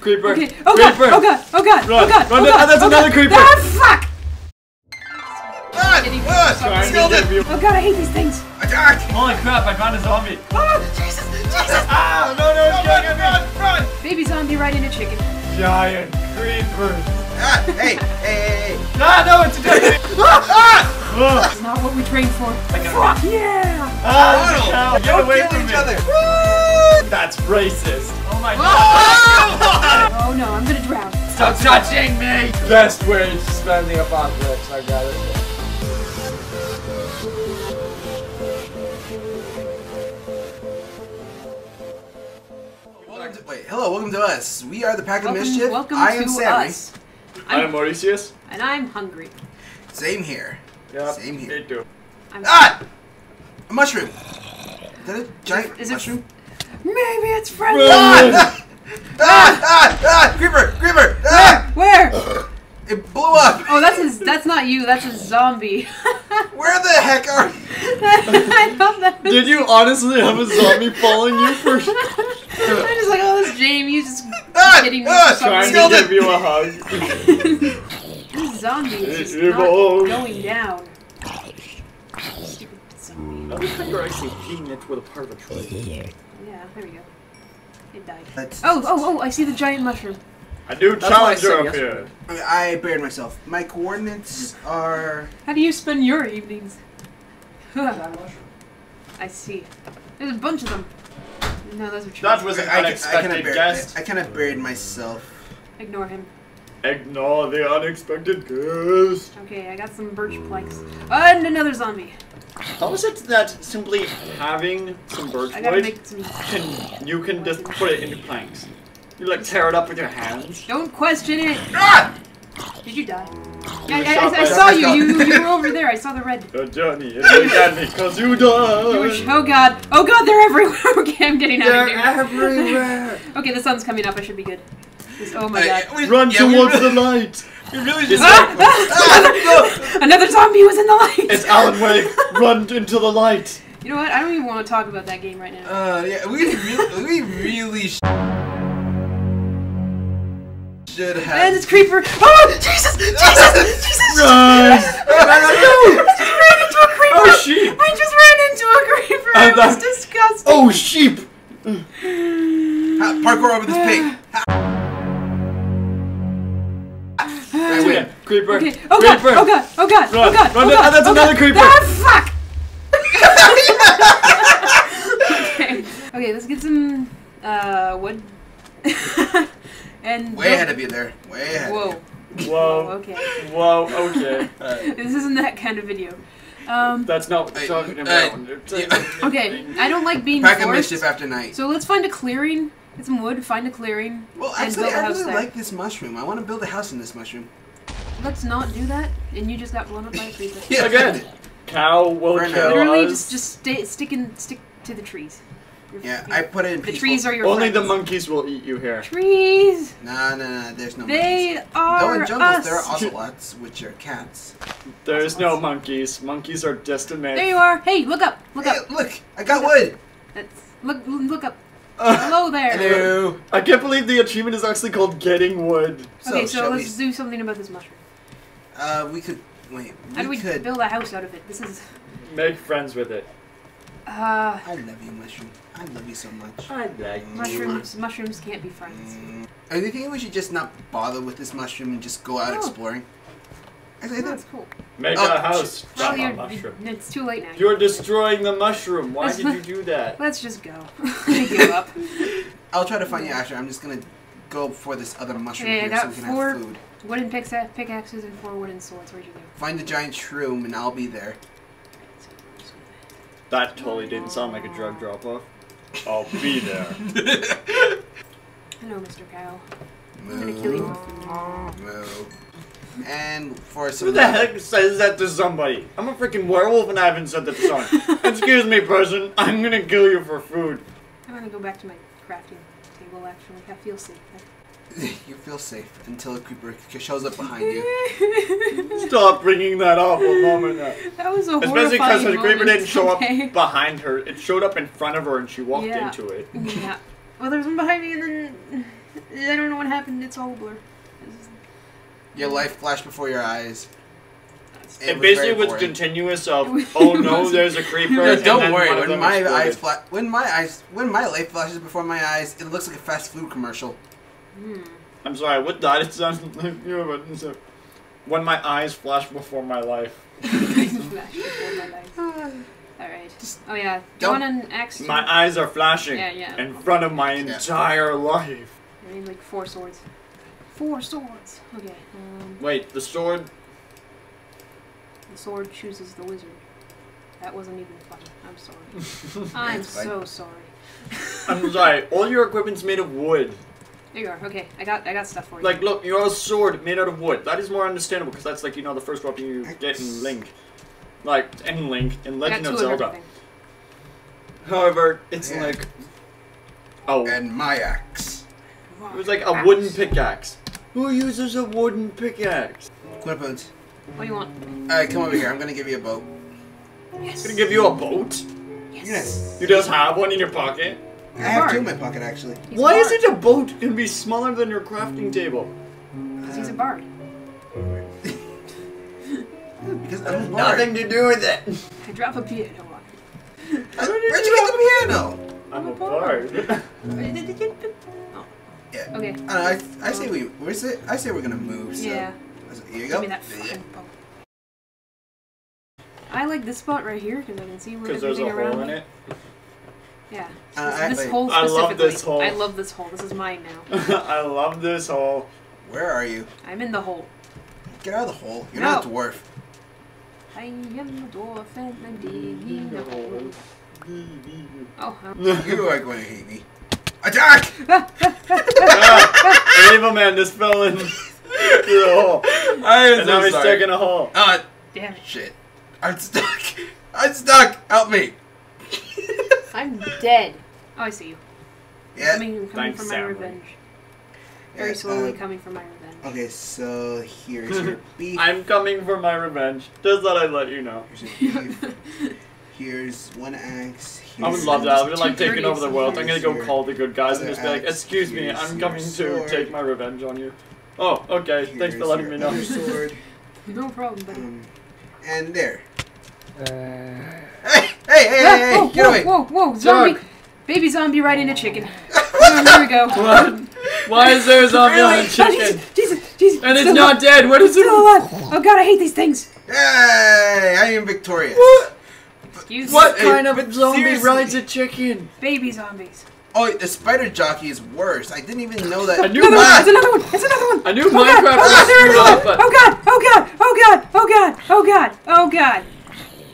Creeper. Okay. Oh god. Creeper. Oh god. Oh god. Run, Oh god. run, oh god. that's oh another god. creeper. Ah, fuck. Getting-! Trying to Skeleton! Oh god, I hate these things. Attack! Holy crap! I found a zombie. Oh Jesus. Jesus. Ah! No! No! It's Run, killing me. run, run! Baby zombie right into chicken. Giant creepers. Ah! Hey! Hey! Hey! hey. Ah! No! It's a giant. Ah! Ah! It's not what we trained for. I got Fuck yeah. Ah! Arnold! it's a cow. Get Don't away kill from each me. other! That's racist. Oh my god. Oh no, I'm gonna drown. Stop touching me! Best way to spend the apocalypse. I got it. Welcome wait, hello, welcome to us. We are the Pack of Welcome, Mischief. welcome I am to Sammy. us. I'm Mauritius. And I'm hungry. Same here. Yep. Same here. Me too. I'm Ah! A mushroom. Is that a giant Is it- mushroom? Maybe it's friendly. Ah! Ah! Ah! Ah! Creeper! Creeper! Ah! Where? It blew up! Oh, that's his. That's not you. That's a zombie. Where the heck are you? I thought that. Was, Did you honestly have a zombie following you for I'm just like, oh, this Jaime just Ah! hitting me Ah! for trying to give you a hug? This zombie is just Evil. not going down. Stupid zombie. I don't think you're actually eating it with a part of a tree. Yeah, there we go. It died. That's- Oh, oh, oh! I see the giant mushroom. A new That's what I challenger said appeared. I buried myself. My coordinates are. How do you spend your evenings? I see. There's a bunch of them. No, those are trees. That was an I, I, I kind unexpected of buried. guest. I, kind of buried myself. Ignore him. Ignore the unexpected guest. Okay, I got some birch planks. And another zombie. How is it that simply having some birch wood some. can you can just put it into planks? You like tear it up with your hands. Don't question it. Ah! Did you die? You I, I, I, I saw you. You you were over there. I saw the red. The journey is began because you died. You were. Oh god. Oh god. They're everywhere. okay, I'm getting out They're of here. everywhere. Okay, the sun's coming up. I should be good. This- oh my Uh, god. we- Run yeah, towards the light. We really just. Ah! Ah! Another zombie was in the light. It's Alan Wake. Run into the light. You know what? I don't even want to talk about that game right now. Uh, yeah, we really, we really sh- should and it's creeper. Oh Jesus! Jesus! Jesus! Run. I just ran into a creeper. Oh, sheep. I just ran into a creeper. And it was that- disgusting. Oh sheep. Parkour over this pig. Creeper. Okay. Oh god. Creeper. Oh god. Oh god. Run. Oh god. Run oh god. that's oh another god. creeper. Ah fuck. okay. Okay. Let's get some uh wood. and Way ahead of you there. Way ahead. Whoa. Whoa. Okay. Whoa. Okay. This isn't that kind of video. Um. That's not what we're Hey, talking hey, about. yeah. Okay. I don't like being Pack of forced. mischief after night. So let's find a clearing. Get some wood. Find a clearing. Well, and actually, build a I house really there. like this mushroom. I want to build a house in this mushroom. Let's not do that. And you just got blown up by a creeper. Yeah. Again. Cow will For kill Literally, us. just just stay, stick and stick to the trees. Your- Yeah, your- I put it in the peaceful. trees are your Only the monkeys will eat you here. trees. Nah, nah, nah. There's no. They monkeys. are Though in jungles us. there are ocelots, which are cats. There's no monkeys. Monkeys are just a myth. There you are. Hey, look up. Look Hey, up. look, I got wood. That's, look look up. Uh, Hello there. Hello. I can't believe the achievement is actually called getting wood. Okay, so shall let's we? do something about this mushroom. Uh, we could. Wait. How do we could. build a house out of it? This is. Make friends with it. Uh, I love you, mushroom. I love you so much. I like mushrooms. Mushrooms can't be friends. Mm. Are you thinking we should just not bother with this mushroom and just go out No. exploring? Actually, I That's cool. Make Oh, a house Well, from a you're, mushroom. it's too late now. You're destroying the mushroom. Why did you do that? Let's just go. I give up. I'll try to find you after. I'm just gonna go for this other mushroom Okay, I here so we can four- have food. Wooden picka- pickaxes and four wooden swords. Where'd you go? Find the giant shroom and I'll be there. That totally didn't sound like a drug drop off. I'll be there. Hello, Mr. Cow. I'm gonna kill you for food. Moo. And for some. Who some. the heck says that to somebody? I'm a freaking werewolf and I haven't said that to someone. Excuse me, person. I'm gonna kill you for food. I'm gonna go back to my crafting table. Actually, I feel safe. you feel safe until a creeper shows up behind you. Stop bringing that up a moment now. that was a Especially because the creeper didn't show okay? up behind her. It showed up in front of her and she walked Yeah. into it. Yeah. Well, there's one behind me, and then I don't know what happened. It's all a blur. This Your life flashed before your eyes. that's- It, was basically was boring. continuous of, oh no, there's a creeper. No, and don't worry. When my exploded. eyes fla- when my eyes when my life flashes before my eyes, it looks like a fast food commercial. Hmm. I'm sorry, what died? It sounds like you know, but so- when my eyes flash before my life. Flash before my life. Alright. Oh yeah. Go Don't- on an axe. My eyes are flashing Yeah, yeah. in front of my Yeah. entire life. I need like four swords. Four swords. Okay. Um, Wait, the sword. the sword chooses the wizard. That wasn't even funny. I'm sorry. I'm so sorry. I'm sorry. All your equipment's made of wood. There you are. Okay, I got I got stuff for you. Like, look, you're a sword made out of wood. That is more understandable because that's like you know the first weapon you get in Link, like in Link in Legend of two of Zelda. However, it's Yeah. like, oh, And my axe. It was like a wooden pickaxe. Who uses a wooden pickaxe? Quinpoons. What do you want? Alright, come over here. I'm gonna give you a boat. Yes. Gonna give you a boat? Yes. You just have one in your pocket? I have two in my pocket actually. He's Why a is bard. it a boat can be smaller than your crafting table? Because he's a bard. Because I'm a bard. Nothing to do with it. I drop a piano on Uh, Where'd you get the piano? I'm a bard. Oh, Yeah. okay. I, know, I, I say we. Where's it? I say we're gonna move. So. Yeah. Here you Give go. me that fucking bow. I like this spot right here because I can see where Because there's everything a around hole in it. Yeah. Uh, this I- this wait. hole I specifically. love this hole. I love this hole. This is mine now. I love this hole. Where are you? I'm in the hole. Get out of the hole. You're No. not a dwarf. I am a dwarf and I'm digging a hole. Oh, You are going to hate me. Attack! ah, Evil man just fell in the hole. I am And now so he's stuck in a hole. Uh, damn it. shit. I'm stuck. I'm stuck. Help me. I'm dead. Oh, I see you. Yeah. Coming, coming Thanks, for my Sam. revenge. Very Yeah, slowly uh, coming for my revenge. Okay, so here's your beef. I'm coming for my revenge. Just thought I'd let you know. Here's your beef. Here's one axe. Here's I would love that. I would like taking over the world. I'm gonna go call the good guys and just be like, "Excuse me, I'm your coming to take my revenge on you." Oh, okay. Thanks for letting me know. sword. No problem, buddy. Um, and there. Uh, Hey, hey, hey, hey, Ah, hey, whoa, get whoa, away. whoa, whoa, zombie! Doug. Baby zombie riding a chicken. oh, here we go. What? Why is there a zombie on a Oh, chicken? Jesus, Jesus, Jesus. And it's still not dead. What is Still it? alive. Oh god, I hate these things. Yay! I am victorious. What? Excuse What Hey, kind but of zombie seriously. rides a chicken? Baby zombies. Oh, the spider jockey is worse. I didn't even know that. I knew Another one. It's another one. It's another one. I knew Oh god. Minecraft Oh god. There was it screwed is. up, but Oh god. Oh god. Oh god. Oh god. Oh god. Oh god.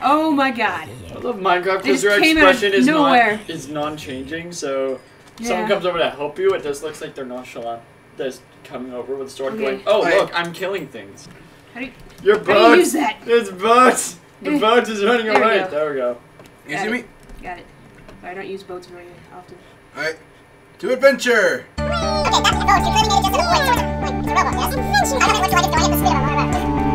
Oh my god. I love Minecraft because just your came out of expression is nowhere. not is non-changing. So Yeah. someone comes over to help you, it just looks like they're nonchalant. They're coming over with a sword, Okay. going, "Oh look, I'm killing things." How do you, Your how do you use that? It's boat. The Eh. boat is running There away. go. There we go. You Got see it. me? Got it. I don't use boats very often. Alright. To adventure! Okay, that's the code. You're claiming it just doesn't work. It's a, like, it's a robot, yes? Invention. I don't know what do I get? Do I get the speed of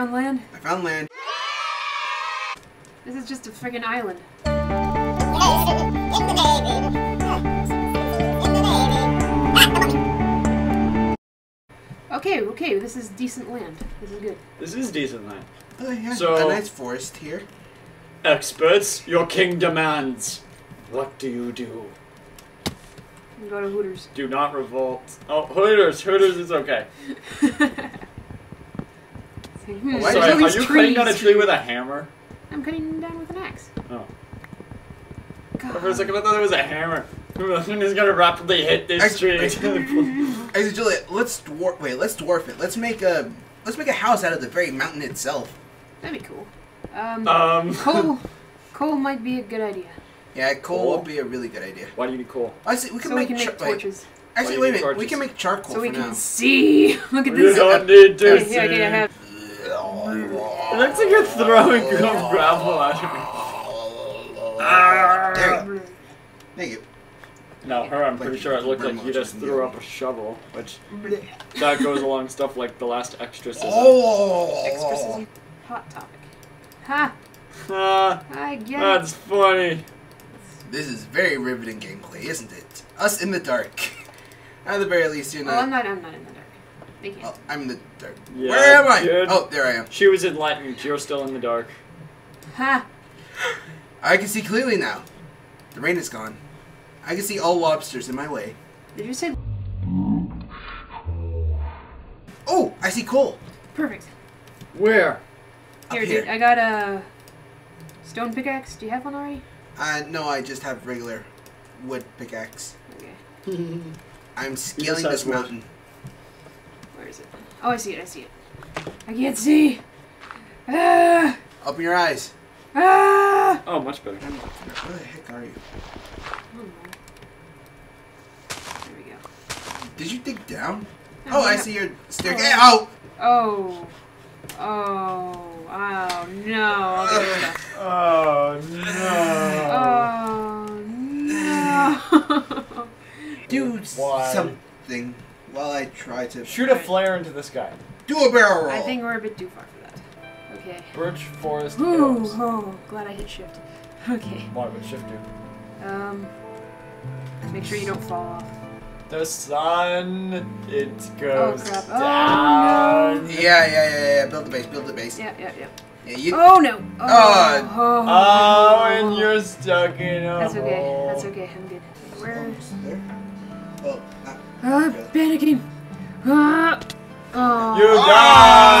found land? I found land. This is just a friggin' island. In the Navy. In the Navy. The monkey. Okay, okay, this is decent land. This is good. This is decent land. Oh, yeah. So- a nice forest here. Experts, your king demands. What do you do? We go to Hooters. Do not revolt. Oh, Hooters. Hooters is okay. Hmm, Why Sorry, are these you cutting down a tree with a hammer? I'm cutting down with an axe. Oh. God. For a second, I thought it was a hammer. He's gonna rapidly hit this Actually- tree. It's gonna Actually, Juliet, let's dwarf. Wait, let's dwarf it. Let's make a. Let's make a house out of the very mountain itself. That'd be cool. Um, um. coal, coal might be a good idea. Yeah, coal Coal? would be a really good idea. Why do you need coal? Actually, we can So we can make char- wait. torches. Actually, wait a minute. We can make charcoal So we for can now. see. Look at We this. don't need to Okay, see. here, okay, I have. It looks like you're throwing gravel at me. There you go. Thank you. Now her, I'm pretty sure it looked like you just threw up a shovel, which that goes along stuff like the last exorcism. Oh! Exorcism. Hot topic. Ha! Ah, I get it. that's funny. This is very riveting gameplay, isn't it? Us in the dark. At the very least, you're Oh, I'm not. not. I'm not in the dark. They can't. Oh, I'm in the dark. Yeah, Where am I? dude. Oh, there I am. She was enlightened. You're still in the dark. Ha! I can see clearly now. The rain is gone. I can see all lobsters in my way. Did you say Oh, I see coal. perfect? Where? Up Here, here. dude. I got a stone pickaxe. Do you have one already? Uh, no, I just have regular wood pickaxe. Okay. I'm scaling has this wood. mountain. Where is it? Oh, I see it. I see it. I can't see. Ah! Open your eyes. Ah! Oh, much better. Where the heck are you? There we go. Did you dig down? Oh, Oh, I see your staircase. Oh. Oh! Oh. Oh. Oh no. I'll get stuck. Oh no. Oh no. Do Why? something while I try to Shoot a flare into the sky. do a barrel roll. I think we're a bit too far for that. Okay. Birch forest Ooh, oh, glad I hit shift. Okay. Why would shift do? Um. Make sure you don't fall off. The sun, it goes crap. Oh, down. Yeah, yeah, yeah, yeah. Build the base. Build the base. Yeah, yeah, yeah. Yeah, you. Oh no. Oh. Oh. oh, Oh, and you're stuck in a That's okay. hole. That's okay. I'm good. Where? Almost there. Oh, not Ah, panicking. Ah. Oh. You Ah!